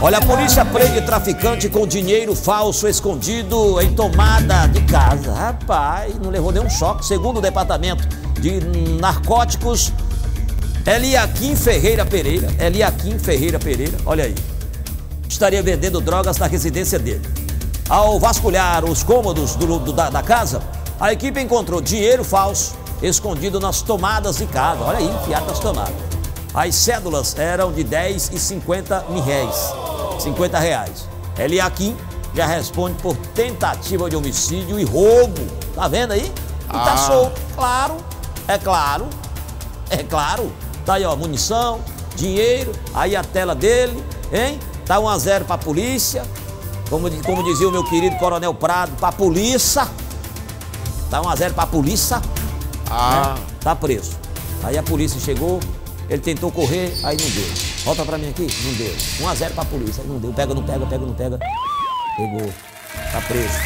Olha, a polícia prende traficante com dinheiro falso escondido em tomada de casa. Rapaz, não levou nenhum choque. Segundo o departamento de narcóticos, Eliakim Ferreira Pereira. Eliakim Ferreira Pereira, olha aí. Estaria vendendo drogas na residência dele. Ao vasculhar os cômodos do, do, da, da casa, a equipe encontrou dinheiro falso escondido nas tomadas de casa. Olha aí, enfiado nas tomadas. As cédulas eram de 10 e 50 mil réis. 50 reais. Eliakim já responde por tentativa de homicídio e roubo. Tá vendo aí? E tá Ah. solto. Claro, é claro, é claro. Tá aí, ó, munição, dinheiro, aí a tela dele, hein? Tá 1 a 0 pra polícia. Como, como dizia o meu querido Coronel Prado, pra polícia. Tá 1 a 0 pra polícia. Ah, né? Tá preso. Aí a polícia chegou, ele tentou correr, aí não deu. Volta pra mim aqui, não deu. 1 a 0 pra polícia, aí não deu. Pega, não pega, pega, não pega. Pegou. Tá preso.